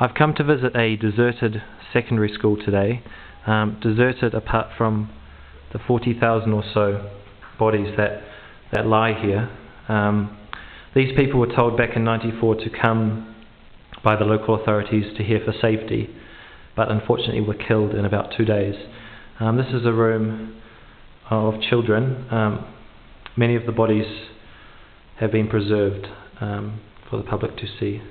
I've come to visit a deserted secondary school today, um, deserted apart from the 40,000 or so bodies that, that lie here. Um, these people were told back in 94 to come by the local authorities to here for safety, but unfortunately were killed in about two days. Um, this is a room of children. Um, many of the bodies have been preserved um, for the public to see.